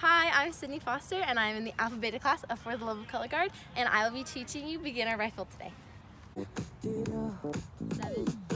Hi, I'm Sydney Foster and I'm in the Alpha Beta class of For the Love of Color Guard and I will be teaching you beginner rifle today. Seven.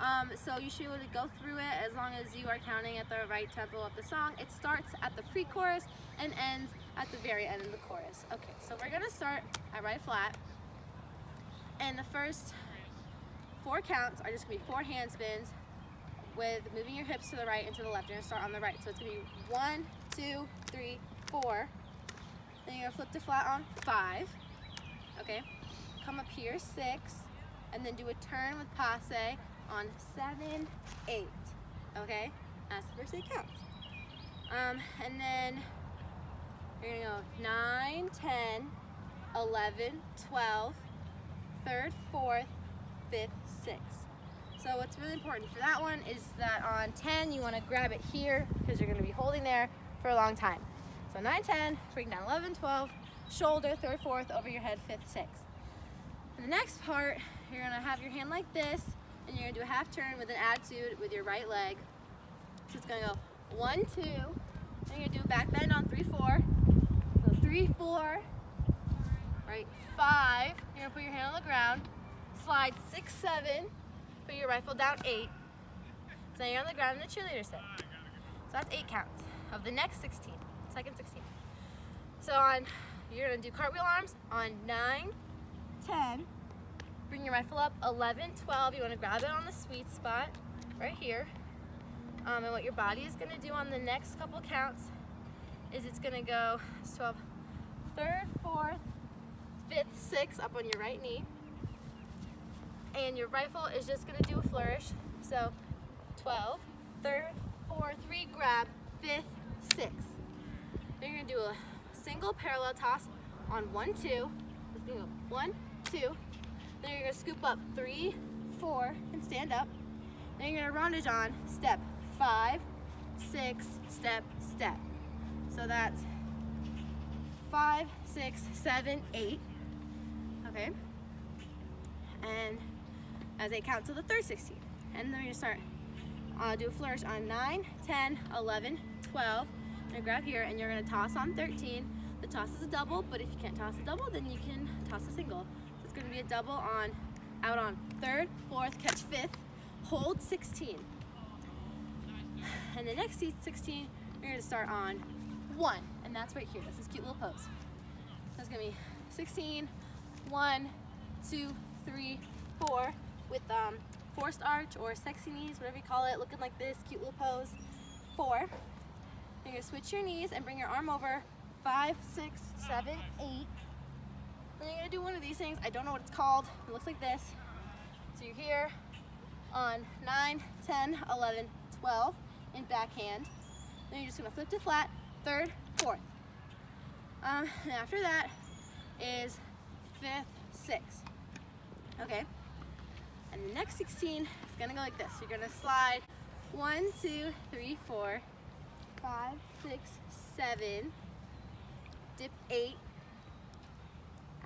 Um, so you should be able to go through it as long as you are counting at the right tempo of the song. It starts at the pre-chorus and ends at the very end of the chorus. Okay, so we're gonna start at right flat and the first four counts are just gonna be four hand spins with moving your hips to the right and to the left. You're gonna start on the right. So it's gonna be one, two, three, four, then you're gonna flip to flat on five. Okay. Come up here, six. And then do a turn with passe on seven, eight. Okay? That's the first eight counts. Um, and then you're gonna go nine, 10, 11, 12, third, fourth, fifth, sixth. So what's really important for that one is that on 10, you wanna grab it here because you're gonna be holding there for a long time. So 9, 10, bring down 11, 12, shoulder, third, fourth, over your head, fifth, sixth. the next part, you're gonna have your hand like this, and you're gonna do a half turn with an attitude with your right leg. So it's gonna go one, two, you're gonna do a back bend on three, four. So three, four, right, five, you're gonna put your hand on the ground, slide six, seven, put your rifle down eight. So now you're on the ground in the cheerleader sit. So that's eight counts of the next 16 second 16. So on, you're gonna do cartwheel arms on 9, 10, bring your rifle up, 11, 12, you wanna grab it on the sweet spot, right here. Um, and what your body is gonna do on the next couple counts is it's gonna go 12, third, fourth, fifth, sixth, up on your right knee. And your rifle is just gonna do a flourish. So 12, third, fourth, three, grab, fifth, sixth. Then you're gonna do a single parallel toss on one, two. One, two. Then you're gonna scoop up three, four, and stand up. Then you're gonna rondage on step five, six, step, step. So that's five, six, seven, eight. Okay. And as they count to the third 16. And then we're gonna start, uh, do a flourish on 9, 10, 11, 12, gonna grab here and you're gonna toss on 13. The toss is a double, but if you can't toss a double, then you can toss a single. It's gonna be a double on, out on third, fourth, catch fifth, hold 16. And the next 16, you're gonna start on one, and that's right here. That's this cute little pose. That's gonna be 16, one, two, three, four, with um, forced arch or sexy knees, whatever you call it, looking like this, cute little pose. Four, you're gonna switch your knees and bring your arm over. Five, six, seven, eight. Then you're gonna do one of these things. I don't know what it's called. It looks like this. So you're here on 9, 10, 11, 12 in backhand. Then you're just gonna flip to flat, third, fourth. Um, and after that is fifth, sixth. Okay? And the next 16 is gonna go like this. You're gonna slide one, two, three, four, five, six, seven, dip eight,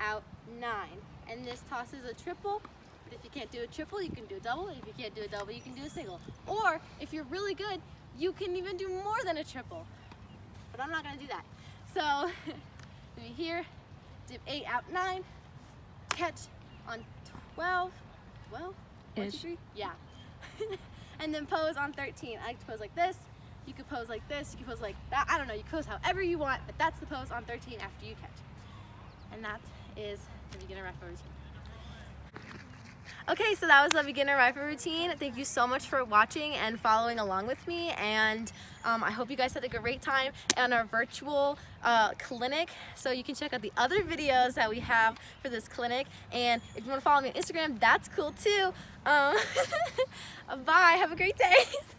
out nine. And this tosses a triple, but if you can't do a triple, you can do a double. If you can't do a double, you can do a single. Or if you're really good, you can even do more than a triple. But I'm not gonna do that. So, me here, dip eight, out nine, catch on 12, 12, one, two, three, yeah. and then pose on 13. I like to pose like this, you could pose like this, you could pose like that. I don't know, you pose however you want, but that's the pose on 13 after you catch. And that is the beginner rifle routine. Okay, so that was the beginner rifle routine. Thank you so much for watching and following along with me. And um, I hope you guys had a great time on our virtual uh, clinic. So you can check out the other videos that we have for this clinic. And if you want to follow me on Instagram, that's cool too. Um, bye. Have a great day.